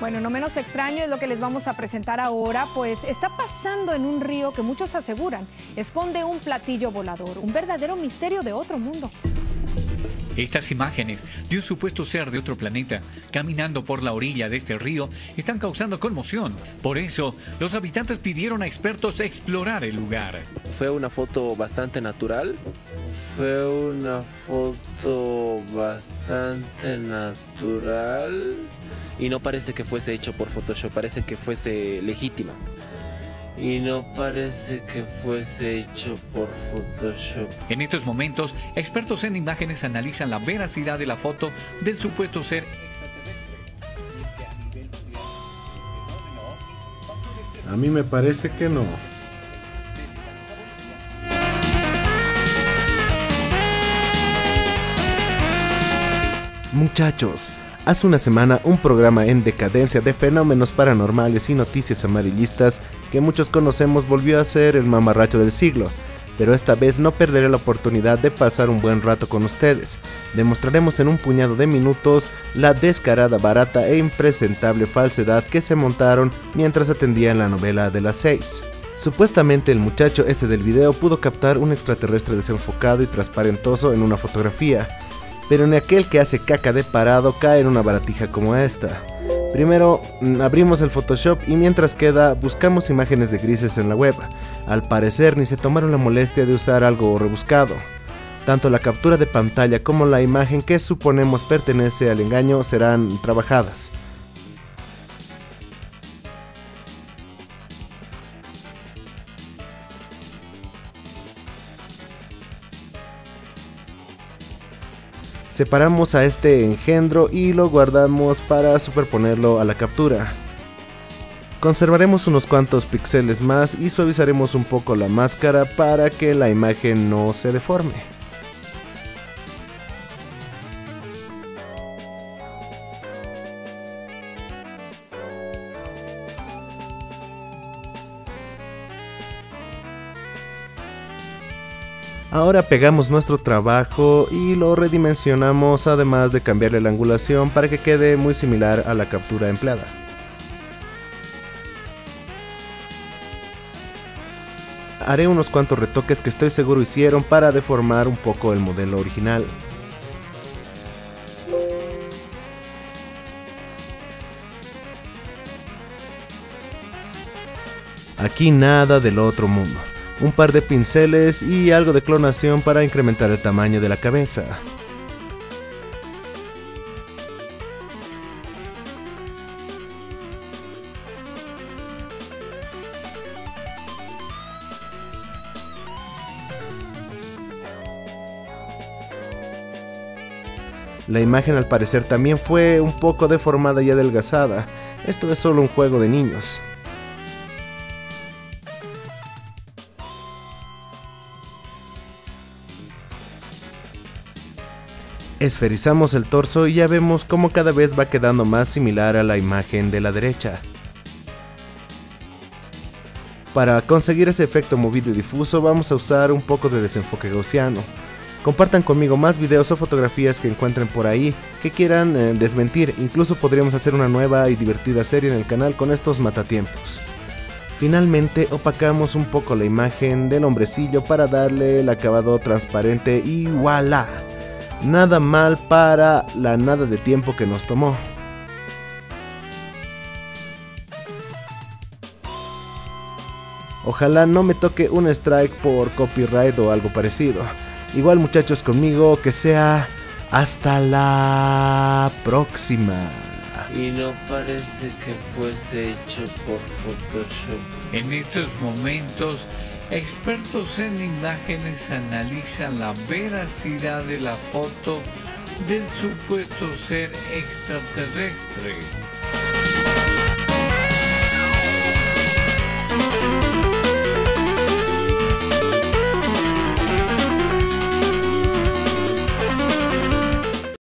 Bueno, no menos extraño es lo que les vamos a presentar ahora, pues está pasando en un río que muchos aseguran esconde un platillo volador, un verdadero misterio de otro mundo. Estas imágenes de un supuesto ser de otro planeta caminando por la orilla de este río están causando conmoción. Por eso, los habitantes pidieron a expertos explorar el lugar. Fue una foto bastante natural. Fue una foto bastante natural. Y no parece que fuese hecho por Photoshop, parece que fuese legítima. Y no parece que fuese hecho por Photoshop. En estos momentos, expertos en imágenes analizan la veracidad de la foto del supuesto ser A mí me parece que no. Muchachos, hace una semana un programa en decadencia de fenómenos paranormales y noticias amarillistas que muchos conocemos volvió a ser el mamarracho del siglo, pero esta vez no perderé la oportunidad de pasar un buen rato con ustedes. Demostraremos en un puñado de minutos la descarada, barata e impresentable falsedad que se montaron mientras atendían la novela de las 6. Supuestamente el muchacho ese del video pudo captar un extraterrestre desenfocado y transparentoso en una fotografía, pero ni aquel que hace caca de parado cae en una baratija como esta. Primero mm, abrimos el Photoshop y mientras queda buscamos imágenes de grises en la web. Al parecer ni se tomaron la molestia de usar algo rebuscado. Tanto la captura de pantalla como la imagen que suponemos pertenece al engaño serán trabajadas. Separamos a este engendro y lo guardamos para superponerlo a la captura. Conservaremos unos cuantos píxeles más y suavizaremos un poco la máscara para que la imagen no se deforme. Ahora pegamos nuestro trabajo y lo redimensionamos además de cambiarle la angulación para que quede muy similar a la captura empleada. Haré unos cuantos retoques que estoy seguro hicieron para deformar un poco el modelo original. Aquí nada del otro mundo un par de pinceles y algo de clonación para incrementar el tamaño de la cabeza. La imagen al parecer también fue un poco deformada y adelgazada. Esto es solo un juego de niños. Esferizamos el torso y ya vemos cómo cada vez va quedando más similar a la imagen de la derecha. Para conseguir ese efecto movido y difuso vamos a usar un poco de desenfoque gaussiano. Compartan conmigo más videos o fotografías que encuentren por ahí que quieran eh, desmentir, incluso podríamos hacer una nueva y divertida serie en el canal con estos matatiempos. Finalmente opacamos un poco la imagen del hombrecillo para darle el acabado transparente y voilà nada mal para la nada de tiempo que nos tomó. Ojalá no me toque un strike por copyright o algo parecido. Igual muchachos conmigo, que sea hasta la próxima. Y no parece que fuese hecho por Photoshop. En estos momentos Expertos en imágenes analizan la veracidad de la foto del supuesto ser extraterrestre.